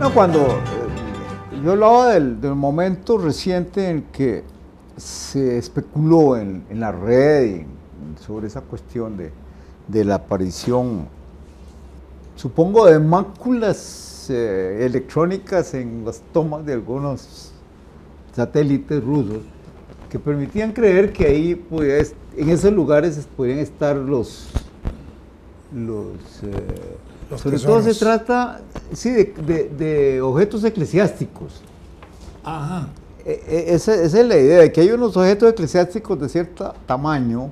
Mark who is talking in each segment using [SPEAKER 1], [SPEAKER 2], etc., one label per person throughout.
[SPEAKER 1] No, cuando eh, yo hablaba del, momento reciente en que se especuló en, la red sobre esa cuestión de, de, la aparición, supongo, de máculas eh, electrónicas en las tomas de algunos satélites rusos que permitían creer que ahí pues, en esos lugares podían estar los los, eh, sobre todo se trata sí de, objetos eclesiásticos.
[SPEAKER 2] Ajá.
[SPEAKER 1] E, e, esa, es la idea de que hay unos objetos eclesiásticos de cierto tamaño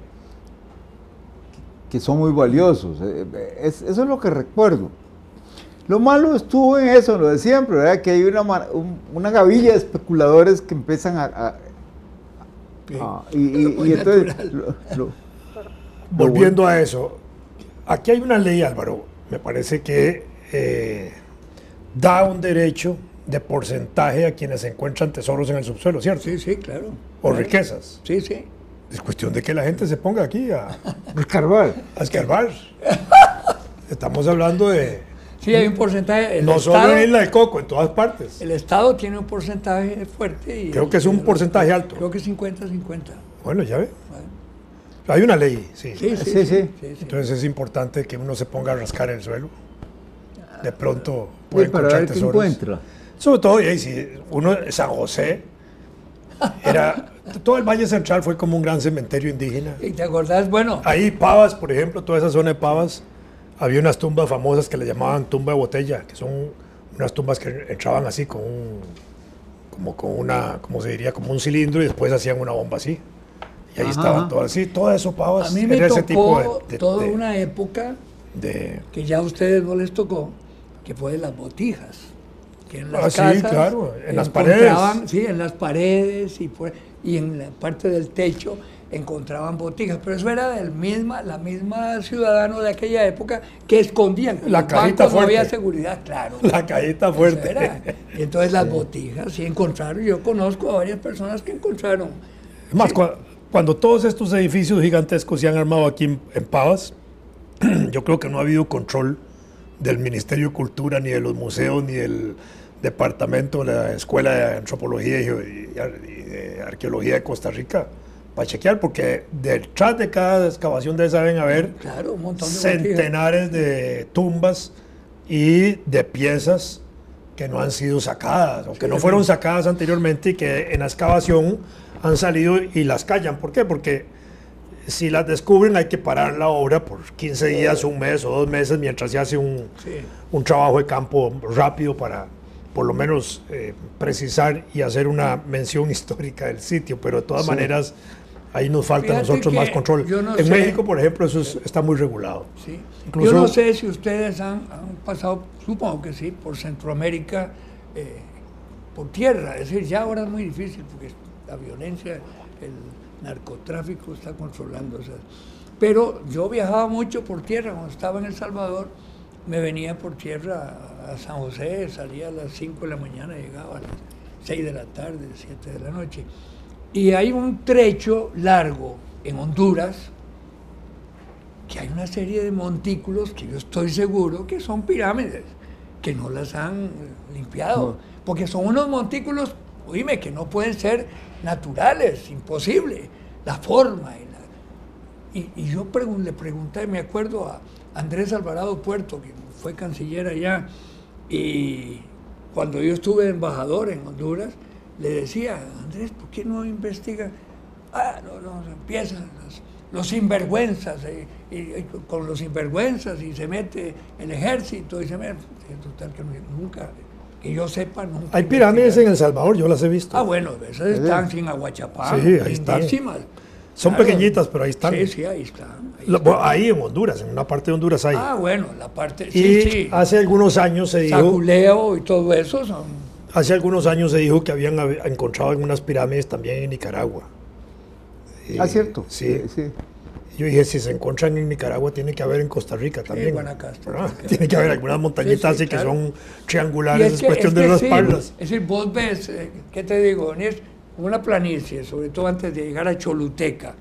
[SPEAKER 1] que son muy valiosos. Eh, eso es lo que recuerdo. Lo malo estuvo en eso, lo de siempre, ¿verdad? Que hay una, una gavilla de especuladores que empiezan a...
[SPEAKER 2] y, entonces... Volviendo a eso, aquí hay una ley, Álvaro, me parece que eh, da un derecho de porcentaje a quienes encuentran tesoros en el subsuelo, ¿cierto?
[SPEAKER 3] Sí, sí, claro.
[SPEAKER 2] O riquezas.
[SPEAKER 3] Sí, sí.
[SPEAKER 2] Es cuestión de que la gente se ponga aquí a,
[SPEAKER 1] escarbar.
[SPEAKER 2] A escarbar. Estamos hablando de
[SPEAKER 3] Sí, hay un porcentaje.
[SPEAKER 2] no solo en Isla de Coco, en todas partes.
[SPEAKER 3] El Estado tiene un porcentaje fuerte. Y
[SPEAKER 2] creo que es un porcentaje alto.
[SPEAKER 3] Creo que 50-50.
[SPEAKER 2] Bueno, ya ve. Hay una ley,
[SPEAKER 3] sí. Sí sí, sí,
[SPEAKER 2] Entonces es importante que uno se ponga a rascar el suelo. De pronto puede
[SPEAKER 1] encontrar tesoros. encuentra.
[SPEAKER 2] Sobre todo, y si uno, San José, era, todo el Valle Central fue como un gran cementerio indígena.
[SPEAKER 3] ¿Y te acordás? Bueno.
[SPEAKER 2] Ahí Pavas, por ejemplo, toda esa zona de Pavas, había unas tumbas famosas que le llamaban tumba de botella, que son unas tumbas que entraban así con un, como con una, como se diría, como un cilindro y después hacían una bomba así. Y ahí estaban todas así, todo eso pavas.
[SPEAKER 3] A mí me tocó ese tipo de, toda una época de, que ya a ustedes no les tocó, que fue de las botijas. Que en las
[SPEAKER 2] ah, sí, claro, en las paredes.
[SPEAKER 3] Sí, en las paredes y, y en la parte del techo encontraban botijas, pero eso era del misma, la misma ciudadano de aquella época que escondían.
[SPEAKER 2] La cajita fuerte.
[SPEAKER 3] No había seguridad, claro.
[SPEAKER 2] La cajita fuerte.
[SPEAKER 3] Y entonces las botijas sí encontraron, yo conozco a varias personas que encontraron.
[SPEAKER 2] más, cuando todos estos edificios gigantescos se han armado aquí en, Pavas, yo creo que no ha habido control del Ministerio de Cultura, ni de los museos, ni del departamento de la Escuela de Antropología y de Arqueología de Costa Rica para chequear, porque detrás de cada excavación de esa deben haber centenares de tumbas y de piezas que no han sido sacadas o que no fueron sacadas anteriormente y que en la excavación han salido y las callan. ¿Por qué? Porque si las descubren hay que parar la obra por 15 días, un mes o dos meses mientras se hace un, un trabajo de campo rápido para por lo menos eh, precisar y hacer una mención histórica del sitio, pero de todas maneras Ahí nos falta a nosotros más control. en México, por ejemplo, eso está muy regulado.
[SPEAKER 3] Sí. yo no sé si ustedes han, pasado, supongo que sí, por Centroamérica, eh, por tierra. Es decir, ya ahora es muy difícil porque la violencia, el narcotráfico está controlándose. Pero yo viajaba mucho por tierra. Cuando estaba en El Salvador, me venía por tierra a San José, salía a las 5 de la mañana, llegaba a las 6 de la tarde, 7 de la noche. Y hay un trecho largo en Honduras que hay una serie de montículos que yo estoy seguro que son pirámides, que no las han limpiado, porque son unos montículos, oíme, que no pueden ser naturales, imposible, la forma. Y, y, yo le pregunté, me acuerdo a Andrés Alvarado Puerto, que fue canciller allá, y cuando yo estuve embajador en Honduras, le decía, Andrés, ¿por qué no investiga? Ah, no, no, empiezan los, sinvergüenzas, eh, y, con los sinvergüenzas, y se mete el ejército, y se mete, total que nunca, que yo sepa, nunca.
[SPEAKER 2] Hay pirámides en El Salvador, yo las he visto.
[SPEAKER 3] Ah, bueno, esas están sin aguachapán,
[SPEAKER 2] sí, ahí están. Son pequeñitas, pero ahí están.
[SPEAKER 3] Sí, sí, ahí están.
[SPEAKER 2] Ahí, en Honduras, en una parte de Honduras hay.
[SPEAKER 3] Ah, bueno, la parte.
[SPEAKER 2] Sí, y sí. hace algunos años se dijo.
[SPEAKER 3] Saculeo y todo eso son
[SPEAKER 2] Hace algunos años se dijo que habían encontrado algunas pirámides también en Nicaragua.
[SPEAKER 1] ah, cierto.
[SPEAKER 2] Sí. sí. Yo dije, si se encuentran en Nicaragua, tiene que haber en Costa Rica también. Ah, tiene que haber algunas montañitas así que son triangulares, es, cuestión de las palmas.
[SPEAKER 3] Es decir, vos ves, eh, ¿qué te digo? Es una planicie, sobre todo antes de llegar a Choluteca,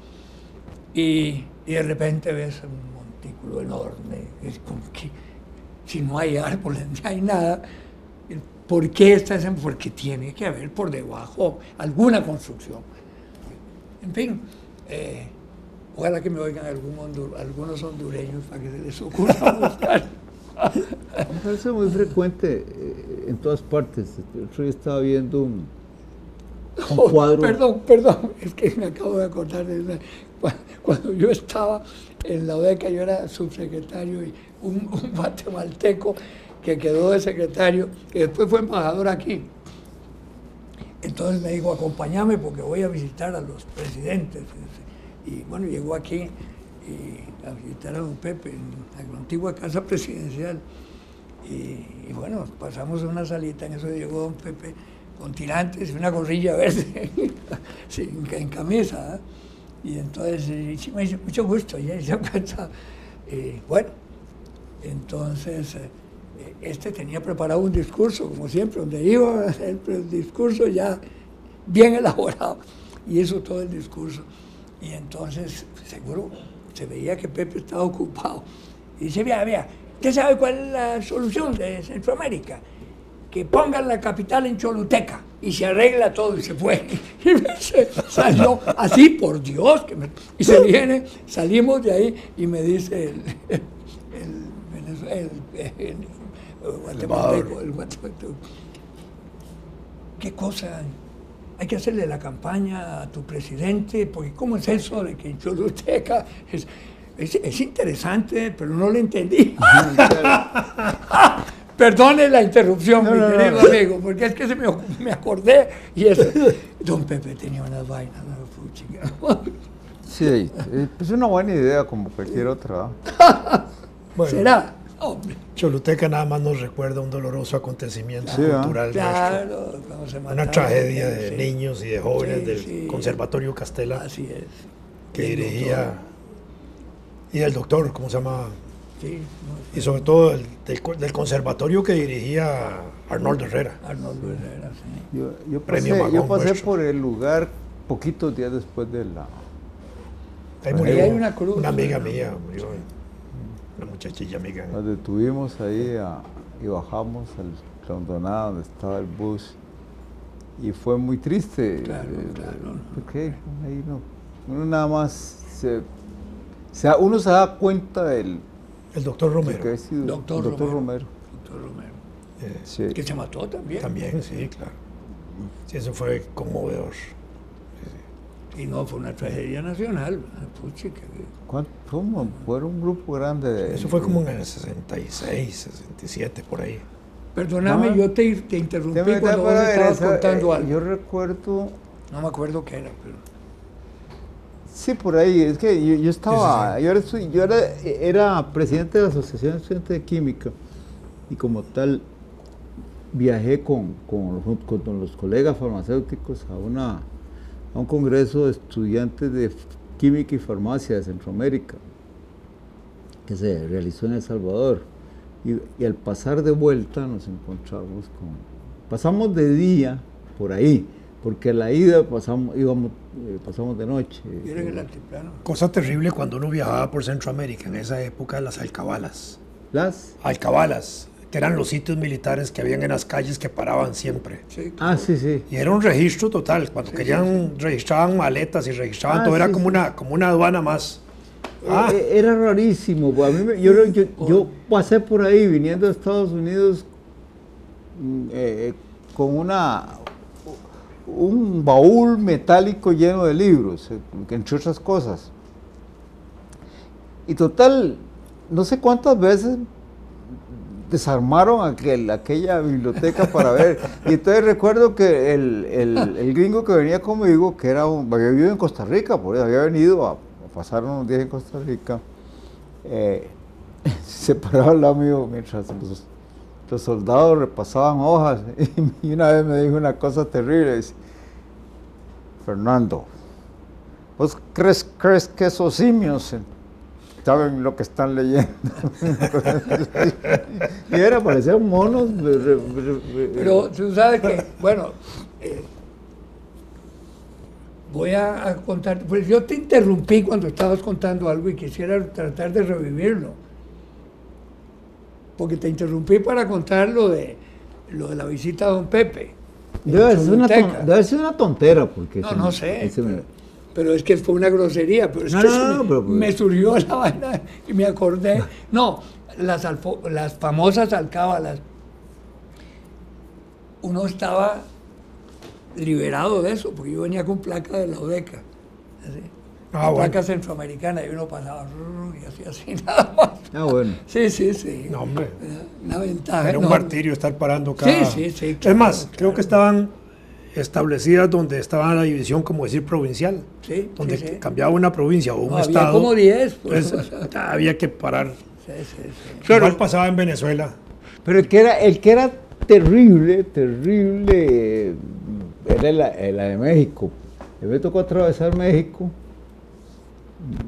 [SPEAKER 3] y, y de repente ves un montículo enorme. Es como que si no hay árboles, ni hay nada ¿Por qué está ese? Porque tiene que haber por debajo alguna construcción. En fin, eh, ojalá que me oigan algún algunos hondureños para que se les ocurra buscar.
[SPEAKER 1] Eso es muy frecuente eh, en todas partes. El otro día estaba viendo un, un
[SPEAKER 3] Oh,
[SPEAKER 1] cuadro.
[SPEAKER 3] Perdón, perdón, es que me acabo de acordar de una- cu- cuando yo estaba en la beca, yo era subsecretario y un, un guatemalteco que quedó de secretario, que después fue embajador aquí. Entonces me dijo, acompáñame porque voy a visitar a los presidentes. Y bueno, llegó aquí y a visitar a don Pepe en la antigua casa presidencial. Y, y bueno, pasamos una salita, en eso llegó don Pepe con tirantes y una gorrilla verde, sí, en, camisa. ¿ah? Y entonces, eh, sí, me hizo mucho gusto, ya se cuenta. Y bueno, entonces, eh, este tenía preparado un discurso, como siempre, donde iba a el discurso ya bien elaborado. Y hizo todo el discurso. Y entonces, seguro, se veía que Pepe estaba ocupado. Y dice, vea, vea, ¿usted sabe cuál es la solución de Centroamérica? Que pongan la capital en Choluteca y se arregla todo y se fue. Y se salió así, por Dios. Que me- y se viene, salimos de ahí y me dice el, el, el- el- el guatemalteco, el guatemalteco, ¿qué cosa? Hay que hacerle la campaña a tu presidente, porque ¿cómo es eso de que en Choluteca es, es, es interesante, pero no lo entendí? Perdone la interrupción,
[SPEAKER 1] No,
[SPEAKER 3] mi
[SPEAKER 1] no, no.
[SPEAKER 3] querido amigo, porque es que se me, me acordé y eso. Don Pepe tenía unas vainas, ¿no?
[SPEAKER 1] Sí, eh, es una buena idea como cualquier otra. ¿ah?
[SPEAKER 2] Bueno,
[SPEAKER 3] ¿Será? Hombre,
[SPEAKER 2] Choluteca nada más nos recuerda un doloroso acontecimiento
[SPEAKER 1] Sí, ¿ah?
[SPEAKER 2] cultural
[SPEAKER 3] claro.
[SPEAKER 2] Una tragedia de
[SPEAKER 3] sí.
[SPEAKER 2] niños y de jóvenes
[SPEAKER 3] Sí,
[SPEAKER 2] del
[SPEAKER 3] sí.
[SPEAKER 2] Conservatorio Castela
[SPEAKER 3] Así es.
[SPEAKER 2] que
[SPEAKER 3] Y el
[SPEAKER 2] dirigía
[SPEAKER 3] doctor,
[SPEAKER 2] y del doctor, ¿cómo se llama?
[SPEAKER 3] Sí, no,
[SPEAKER 2] Y sobre todo el- del, co- del conservatorio que dirigía Arnoldo Herrera.
[SPEAKER 3] Arnoldo Herrera, sí.
[SPEAKER 1] Yo, yo
[SPEAKER 2] Premio
[SPEAKER 1] pasé, yo pasé por el lugar poquitos días después de la...
[SPEAKER 2] Ahí
[SPEAKER 1] Ahí
[SPEAKER 2] murió
[SPEAKER 3] hay una cruz,
[SPEAKER 2] amiga
[SPEAKER 3] ¿no?
[SPEAKER 2] mía, murió una muchachilla amiga.
[SPEAKER 1] Nos detuvimos ahí a- y bajamos al Rondonada donde estaba el bus y fue muy triste.
[SPEAKER 3] Claro,
[SPEAKER 1] eh,
[SPEAKER 3] claro, ¿no?
[SPEAKER 1] Porque ahí no, uno nada más se, uno se da cuenta del
[SPEAKER 2] El doctor Romero.
[SPEAKER 1] que ha sido
[SPEAKER 3] Doctor
[SPEAKER 1] el doctor
[SPEAKER 3] Romero.
[SPEAKER 1] Romero.
[SPEAKER 3] Doctor Romero.
[SPEAKER 2] eh,
[SPEAKER 1] Sí.
[SPEAKER 3] Que se mató también.
[SPEAKER 2] también, sí, claro. Sí, eso fue conmovedor.
[SPEAKER 3] Y no, fue una tragedia nacional. Puchica, que-
[SPEAKER 1] ¿Cuánto- cómo? Fue un grupo grande. de-
[SPEAKER 2] Eso fue como en el 66, 67, por ahí.
[SPEAKER 3] Perdóname,
[SPEAKER 1] No.
[SPEAKER 3] yo te, te interrumpí
[SPEAKER 1] Te
[SPEAKER 3] cuando vos estabas
[SPEAKER 1] esa-
[SPEAKER 3] contando
[SPEAKER 1] eh,
[SPEAKER 3] algo.
[SPEAKER 1] Yo recuerdo
[SPEAKER 3] No me acuerdo qué era, pero...
[SPEAKER 1] Sí, por ahí. Es que yo, yo estaba,
[SPEAKER 2] Sí, sí,
[SPEAKER 1] yo, era, yo era, era presidente de la Asociación de Estudiantes de Química y como tal viajé con, con, los- con los colegas farmacéuticos a, una, a un congreso de estudiantes de Química y Farmacia de Centroamérica que se realizó en El Salvador. Y, y al pasar de vuelta nos encontramos con... Pasamos de día por ahí, porque a la ida pasamos, íbamos, eh, pasamos de noche.
[SPEAKER 3] Era en el altiplano.
[SPEAKER 2] Cosa terrible cuando uno viajaba por Centroamérica, en esa época, las alcabalas.
[SPEAKER 1] Las...
[SPEAKER 2] Alcabalas, que eran los sitios militares que habían en las calles que paraban siempre.
[SPEAKER 3] Sí,
[SPEAKER 1] Ah, sí, sí.
[SPEAKER 2] Y era un registro total. Cuando querían, registraban maletas y registraban
[SPEAKER 1] Ah,
[SPEAKER 2] todo. Era
[SPEAKER 1] sí,
[SPEAKER 2] como,
[SPEAKER 1] sí.
[SPEAKER 2] una, como una aduana más. Ah,
[SPEAKER 1] Eh, eh, Era rarísimo. pues, a mí me- yo, yo, yo pasé por ahí viniendo de Estados Unidos mm, eh, con una un baúl metálico lleno de libros, eh, entre otras cosas. Y total, no sé cuántas veces desarmaron aquel, aquella biblioteca para ver. Y entonces recuerdo que el, gringo que venía conmigo, que era un, había vivido en Costa Rica, por eso había venido a, pasar unos días en Costa Rica, eh, se paraba al lado mío mientras los, soldados repasaban hojas. Y una vez me dijo una cosa terrible. Fernando, ¿vos crees, crees que esos simios eh, saben lo que están leyendo? y era, parecían monos.
[SPEAKER 3] Pero tú sabes que, bueno, eh, voy a, a contar, pues yo te interrumpí cuando estabas contando algo y quisiera tratar de revivirlo. Porque te interrumpí para contar lo de, lo de la visita a don Pepe.
[SPEAKER 1] Debe ser, una debe ser una tontera, porque...
[SPEAKER 3] No,
[SPEAKER 1] se
[SPEAKER 3] no
[SPEAKER 1] me-
[SPEAKER 3] sé.
[SPEAKER 1] se me-
[SPEAKER 3] Pero es que fue una grosería, pero es
[SPEAKER 1] No,
[SPEAKER 3] que
[SPEAKER 1] no, no,
[SPEAKER 3] me,
[SPEAKER 1] pero-
[SPEAKER 3] me surgió la vaina y me acordé. No, las, alfo- las famosas alcábalas, uno estaba liberado de eso, porque yo venía con placa de la UDECA, así,
[SPEAKER 2] Ah, bueno.
[SPEAKER 3] placa centroamericana, y uno pasaba y hacía así nada más.
[SPEAKER 1] Ah, bueno.
[SPEAKER 3] Sí, sí, sí.
[SPEAKER 2] No, hombre.
[SPEAKER 3] Una ventaja.
[SPEAKER 2] Era un martirio estar parando cada...
[SPEAKER 3] Sí, sí, sí,
[SPEAKER 2] es más,
[SPEAKER 3] claro.
[SPEAKER 2] creo que estaban establecidas donde estaba la división, como decir, provincial.
[SPEAKER 3] Sí,
[SPEAKER 2] Donde
[SPEAKER 3] sí, sí.
[SPEAKER 2] cambiaba una provincia o un
[SPEAKER 3] No, había
[SPEAKER 2] estado.
[SPEAKER 3] como 10. pues,
[SPEAKER 2] pues, había que parar.
[SPEAKER 3] sí, sí, sí.
[SPEAKER 2] Igual pasaba en Venezuela.
[SPEAKER 1] Pero el que era, el que era terrible, terrible, eh, era la, eh, la de México. Me tocó atravesar México,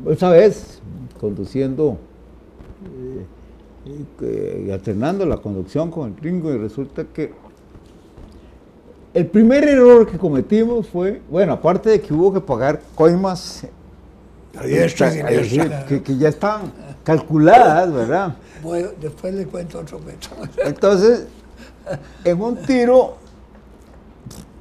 [SPEAKER 1] esa vez, conduciendo, eh, y alternando la conducción con el gringo, y resulta que el primer error que cometimos fue, bueno, aparte de que hubo que pagar coimas
[SPEAKER 2] A diestra
[SPEAKER 1] que, que ya estaban calculadas, ¿verdad?
[SPEAKER 3] Bueno, después le cuento otro cuento.
[SPEAKER 1] Entonces, en un tiro,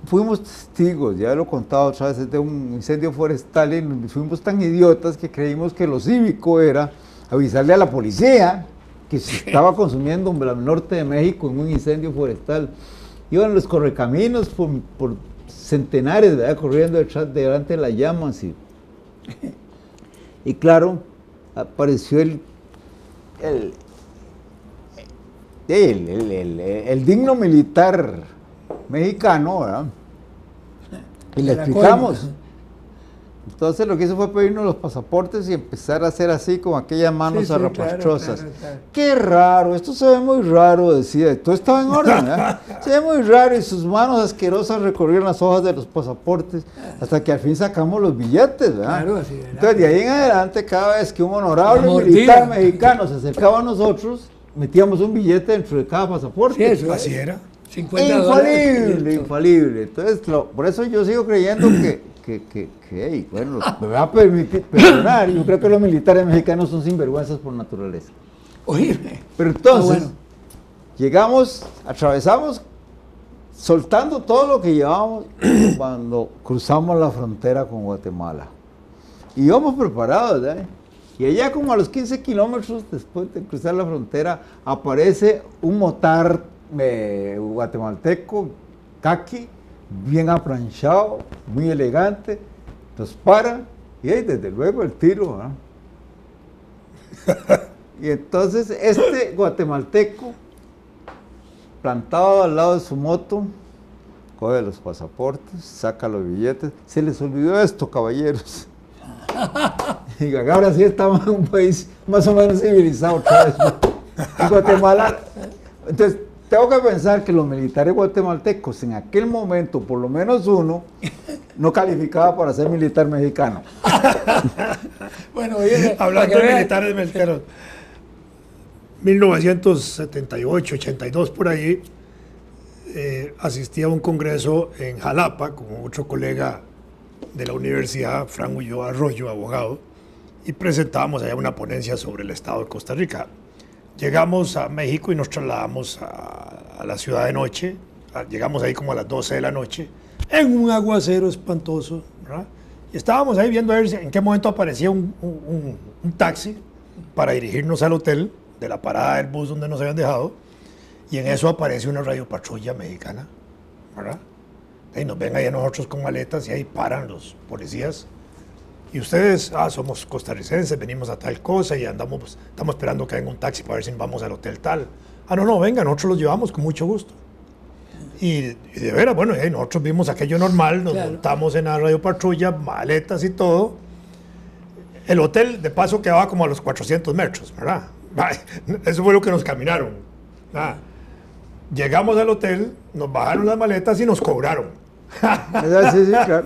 [SPEAKER 1] fuimos testigos, ya lo he contado otra vez, de un incendio forestal y fuimos tan idiotas que creímos que lo cívico era avisarle a la policía que se estaba consumiendo en el norte de México en un incendio forestal. Iban los correcaminos por, por centenares, ¿verdad? corriendo detrás, delante de las llamas y, y claro, apareció el, el, el, el- digno militar mexicano, ¿verdad? Y le explicamos. Entonces lo que hizo fue pedirnos los pasaportes y empezar a hacer así con aquellas manos
[SPEAKER 3] Sí, sí,
[SPEAKER 1] arrapastrosas.
[SPEAKER 3] claro, claro.
[SPEAKER 1] Qué raro, esto se ve muy raro, decía. Todo estaba en orden, ¿verdad? Se ve muy raro y sus manos asquerosas recorrieron las hojas de los pasaportes hasta que al fin sacamos los billetes, ¿verdad?
[SPEAKER 3] Claro, así era.
[SPEAKER 1] Entonces de ahí en adelante, cada vez que un honorable militar mexicano se acercaba a nosotros, metíamos un billete dentro de cada
[SPEAKER 3] Sí,
[SPEAKER 1] pasaporte.
[SPEAKER 3] eso
[SPEAKER 2] Así era.
[SPEAKER 3] 50
[SPEAKER 1] infalible,
[SPEAKER 3] dólares.
[SPEAKER 1] infalible. Entonces, lo- por eso yo sigo creyendo que, que, que, bueno, me va a permitir perdonar. Yo creo que los militares mexicanos son sinvergüenzas por naturaleza.
[SPEAKER 3] Oíme.
[SPEAKER 1] Pero entonces,
[SPEAKER 3] Ah, bueno.
[SPEAKER 1] llegamos, atravesamos, soltando todo lo que llevábamos cuando cruzamos la frontera con Guatemala. Y íbamos preparados, ¿eh? Y allá como a los 15 kilómetros después de cruzar la frontera aparece un motar eh, guatemalteco, caqui, bien aplanchado, muy elegante, nos para y ahí desde luego el tiro. Y entonces este guatemalteco, plantado al lado de su moto, coge los pasaportes, saca los billetes. Se les olvidó esto, caballeros. Y ahora sí estamos en un país más o menos civilizado otra vez. ¿no? En Guatemala. Entonces, tengo que pensar que los militares guatemaltecos en aquel momento, por lo menos uno, no calificaba para ser militar mexicano.
[SPEAKER 3] Bueno,
[SPEAKER 2] Hablando de
[SPEAKER 3] vean,
[SPEAKER 2] militares mexicanos, 1978, 82 por ahí, eh, asistí a un congreso en Jalapa con otro colega de la universidad, Fran Ulloa Arroyo, abogado, y presentábamos allá una ponencia sobre el Estado de Costa Rica. Llegamos a México y nos trasladamos a, la ciudad de noche. A- Llegamos ahí como a las 12 de la noche, en un aguacero espantoso. Y estábamos ahí viendo a ver en qué momento aparecía un, taxi para dirigirnos al hotel de la parada del bus donde nos habían dejado. Y en eso aparece una radiopatrulla mexicana. ¿verdad? Y nos ven ahí a nosotros con maletas y ahí paran los policías. Y ustedes, ah, somos costarricenses, venimos a tal cosa y andamos, pues, estamos esperando que venga un taxi para ver si vamos al hotel tal. Ah, no, no, venga, nosotros los llevamos con mucho gusto. Y, y de veras, bueno, nosotros vimos aquello normal, nos
[SPEAKER 3] Claro.
[SPEAKER 2] montamos en la radio patrulla, maletas y todo. El hotel, de paso, quedaba como a los 400 metros, ¿verdad? Eso fue lo que nos caminaron. Ah. Llegamos al hotel, nos bajaron las maletas y nos cobraron.
[SPEAKER 1] Sí, sí, claro.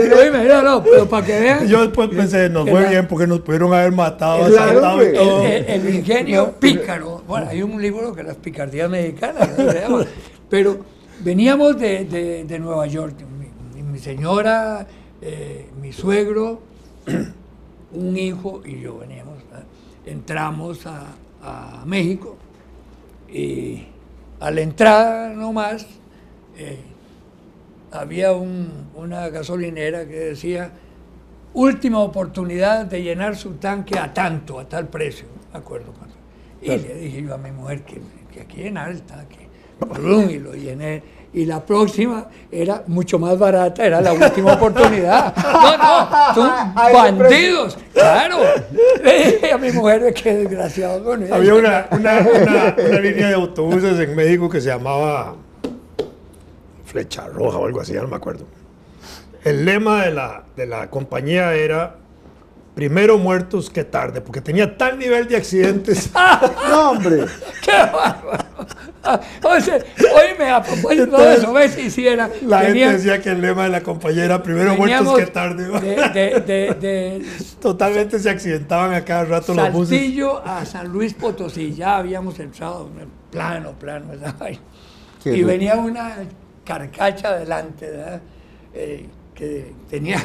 [SPEAKER 3] Pero, oíme, no, no, pero para que vean.
[SPEAKER 2] Yo después pensé, nos fue
[SPEAKER 3] la-
[SPEAKER 2] bien porque nos pudieron haber matado, asaltado y todo.
[SPEAKER 3] El, el- el ingenio pícaro. Bueno, hay un libro que las picardías mexicanas. Pero veníamos de, de- de Nueva York. Mi, mi señora, eh, mi suegro, un hijo y yo veníamos. Entramos a, a México y a la entrada nomás, eh, había un- una gasolinera que decía última oportunidad de llenar su tanque a tanto, a tal precio, me acuerdo. Y le dije yo a mi mujer que, que aquí llenar el tanque. Brum, Y lo llené. Y la próxima era mucho más barata, era la última oportunidad. No, no, son
[SPEAKER 1] Ay,
[SPEAKER 3] bandidos, claro. Le dije a mi mujer que desgraciado. Bueno, y
[SPEAKER 2] Había
[SPEAKER 3] ahí-
[SPEAKER 2] una, una, una- una línea de autobuses en México que se llamaba Flecha Roja o algo así, ya no me acuerdo. El lema de la, de la compañía era primero muertos que tarde, porque tenía tal nivel de accidentes.
[SPEAKER 1] No, hombre.
[SPEAKER 3] ¡Qué bárbaro! Ah, O sea, oíme, a propósito de eso, ves si hiciera.
[SPEAKER 2] La gente decía que el lema de la compañía era primero muertos que tarde.
[SPEAKER 3] De, de, de- de
[SPEAKER 2] Totalmente se accidentaban a cada rato los buses.
[SPEAKER 3] Saltillo a San Luis Potosí, ya habíamos entrado plano, plano, esa vaina.
[SPEAKER 1] Qué
[SPEAKER 3] Y venía una carcacha adelante, ¿verdad? Eh, que tenía,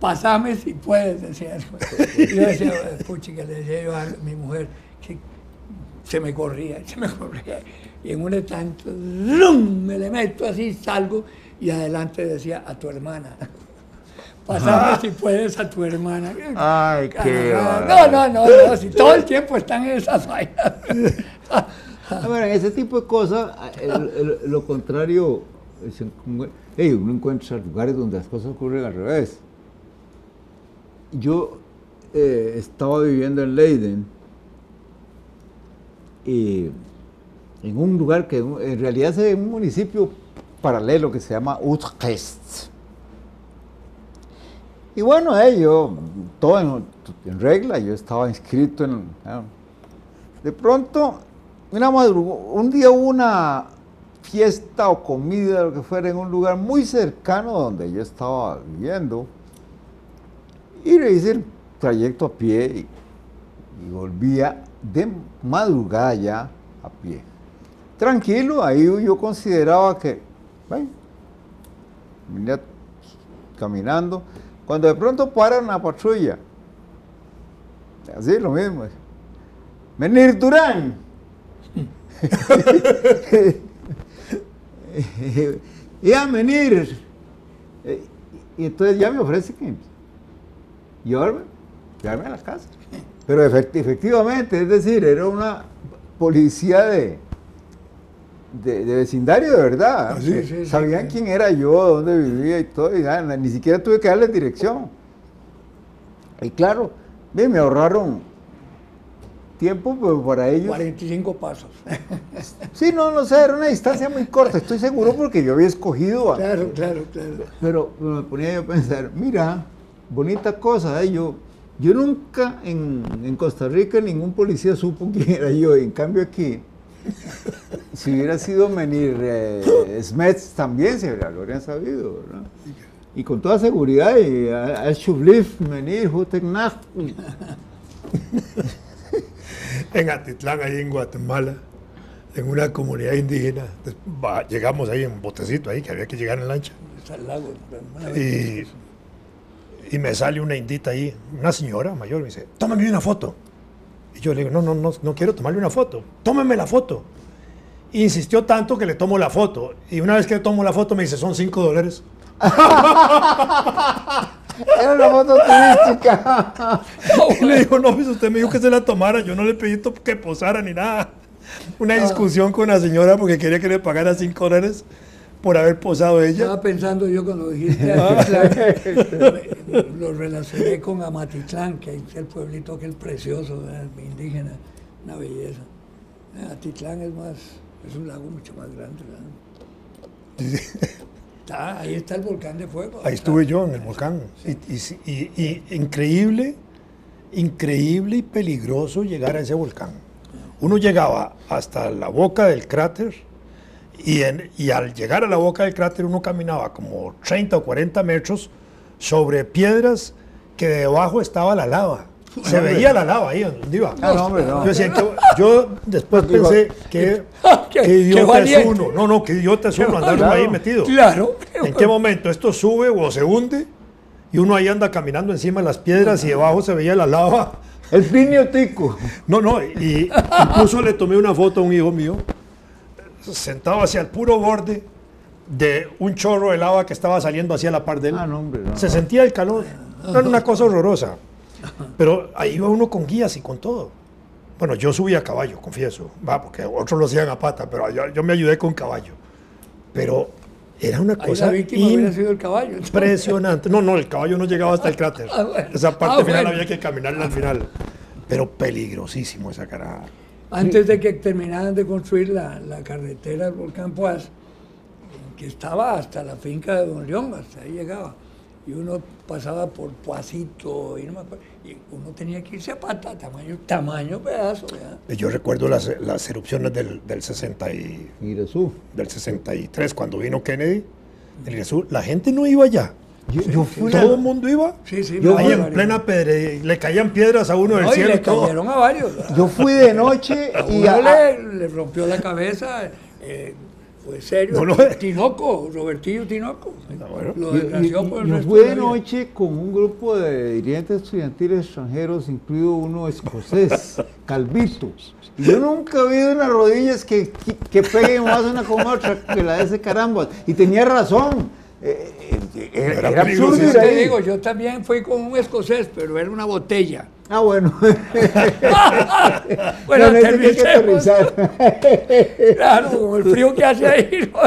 [SPEAKER 3] pasame si puedes, decía. Y yo decía, puchica, le decía yo a mi mujer, que se me corría, se me corría. Y en un tanto, ¡rum! me le meto así, salgo y adelante decía, a tu hermana. Pasame si puedes a tu hermana.
[SPEAKER 1] Ay, qué
[SPEAKER 3] Ah. No, no, no, no, si todo el tiempo están en esas vainas.
[SPEAKER 1] A ver, ese tipo de cosas, lo contrario, hey, uno encuentra lugares donde las cosas ocurren al revés. Yo eh, estaba viviendo en Leiden y en un lugar que en realidad es un municipio paralelo que se llama Utrecht. Y bueno, yo, todo en, regla, yo estaba inscrito en... de pronto, una madrugu- un día hubo una fiesta o comida, lo que fuera, en un lugar muy cercano donde yo estaba viviendo. Y le hice el trayecto a pie y, y volvía de madrugada ya a pie. Tranquilo, ahí yo consideraba que, bueno, venía caminando, cuando de pronto para una patrulla, así lo mismo, Menir Durán. ya, Menir. Eh, Y entonces ya me ofrece que llevarme, llevarme a la casa. Pero efect- efectivamente, es decir, era una policía de, de, de vecindario de verdad.
[SPEAKER 3] Ah, sí, sí,
[SPEAKER 1] Sabían
[SPEAKER 3] sí.
[SPEAKER 1] quién era yo, dónde vivía y todo, y nada, ni siquiera tuve que darles dirección. Y claro, bien, me ahorraron tiempo, pero para ellos...
[SPEAKER 3] 45 pasos.
[SPEAKER 1] Sí, no, no sé, era una distancia muy corta, estoy seguro porque yo había escogido. a-
[SPEAKER 3] Claro, claro, claro.
[SPEAKER 1] Pero me ponía yo a pensar, mira, bonita cosa, ¿eh? yo, yo nunca en, en Costa Rica ningún policía supo quién era yo, en cambio aquí, si hubiera sido Menir eh, Smets también se lo habrían sabido, ¿verdad? Y con toda seguridad, y al Shublif, Menir, Huteknach,
[SPEAKER 2] en Atitlán, ahí en Guatemala, en una comunidad indígena. Llegamos ahí en botecito, ahí que había que llegar en lancha.
[SPEAKER 3] Lago.
[SPEAKER 2] Y, y me sale una indita ahí, una señora mayor, me dice, tómame una foto. Y yo le digo, no, no, no, no quiero tomarle una foto, tómeme la foto. Insistió tanto que le tomo la foto. Y una vez que le tomo la foto me dice, son 5 dólares.
[SPEAKER 1] era una foto turística.
[SPEAKER 2] Y le digo, no, pues usted me dijo que se la tomara, yo no le pedí que posara ni nada. Una discusión con la señora porque quería que le pagara 5 dólares por haber posado ella.
[SPEAKER 3] Estaba pensando yo cuando dijiste Atitlán, me- lo relacioné con Amatitlán, que es el pueblito aquel precioso, ¿verdad? indígena, una belleza. Eh, Atitlán es más, es un lago mucho más grande. ¿verdad? Está- ahí está el volcán de fuego.
[SPEAKER 2] Ahí estuve yo en el volcán. Y, y- y- y increíble, increíble y peligroso llegar a ese volcán. Uno llegaba hasta la boca del cráter y, en- y al llegar a la boca del cráter uno caminaba como 30 o 40 metros sobre piedras que debajo estaba la lava. Se veía la lava ahí donde iba.
[SPEAKER 1] Ah, no, hombre, no.
[SPEAKER 2] Yo, decía, que- yo después pensé que
[SPEAKER 3] qué
[SPEAKER 2] idiota es uno. No, no, qué idiota es uno andar uno ahí metido.
[SPEAKER 3] Claro.
[SPEAKER 2] ¿En qué momento esto sube o se hunde? Y uno ahí anda caminando encima de las piedras y debajo se veía la lava.
[SPEAKER 1] El Tico.
[SPEAKER 2] No, no, y incluso le tomé una foto a un hijo mío sentado hacia el puro borde de un chorro de lava que estaba saliendo hacia la par de él.
[SPEAKER 1] Ah, no, hombre, no.
[SPEAKER 2] Se sentía el calor. Era una cosa horrorosa. Pero ahí iba uno con guías y con todo. Bueno, yo subí a caballo, confieso. Va, porque otros lo hacían a pata, pero yo, yo me ayudé con caballo. Pero era una
[SPEAKER 3] Ahí
[SPEAKER 2] cosa
[SPEAKER 3] la víctima hubiera sido el caballo.
[SPEAKER 2] impresionante. No, no, el caballo no llegaba hasta el cráter.
[SPEAKER 3] Ah, bueno.
[SPEAKER 2] Esa parte
[SPEAKER 3] Ah,
[SPEAKER 2] final
[SPEAKER 3] bueno.
[SPEAKER 2] había que caminarla al final. Pero peligrosísimo esa cara.
[SPEAKER 3] Antes de que terminaran de construir la, la carretera del volcán Poás, que estaba hasta la finca de Don León, hasta ahí llegaba. Y uno pasaba por Poacito, y, no me acuerdo, y uno tenía que irse a pata, tamaño, tamaño pedazo. ¿verdad?
[SPEAKER 2] Yo recuerdo las, las erupciones del, del, 60 y- del 63, cuando vino Kennedy. El Irazú, la gente no iba allá.
[SPEAKER 1] Yo, yo fui la-
[SPEAKER 2] Todo el mundo iba.
[SPEAKER 3] Sí, sí,
[SPEAKER 1] Yo
[SPEAKER 3] acuerdo,
[SPEAKER 2] en plena pedre, le caían piedras a uno del
[SPEAKER 3] No,
[SPEAKER 2] cielo. y
[SPEAKER 3] le
[SPEAKER 2] todo.
[SPEAKER 3] cayeron a varios. ¿verdad?
[SPEAKER 1] yo fui de noche
[SPEAKER 3] A
[SPEAKER 1] y
[SPEAKER 3] uno
[SPEAKER 1] a-
[SPEAKER 3] le, le rompió la cabeza, eh, fue serio.
[SPEAKER 2] No lo-
[SPEAKER 3] Tinoco, Robertillo Tinoco.
[SPEAKER 2] Ah, bueno.
[SPEAKER 3] Lo desgració por el
[SPEAKER 1] yo
[SPEAKER 3] resto
[SPEAKER 1] fui
[SPEAKER 3] de
[SPEAKER 1] noche con un grupo de dirigentes estudiantiles extranjeros, incluido uno escocés, Calvito. Y yo nunca he visto unas rodillas que, que, que peguen más una con otra que la de ese caramba. Y tenía razón. Eh, eh, era,
[SPEAKER 2] Era
[SPEAKER 1] absurdo ir
[SPEAKER 3] Te digo, yo también fui con un escocés, pero era una botella.
[SPEAKER 1] Ah, bueno.
[SPEAKER 3] Bueno,
[SPEAKER 1] No, no, tenía que
[SPEAKER 3] terminemos.
[SPEAKER 1] aterrizar.
[SPEAKER 3] Claro, con el frío que hace ahí. ¿no?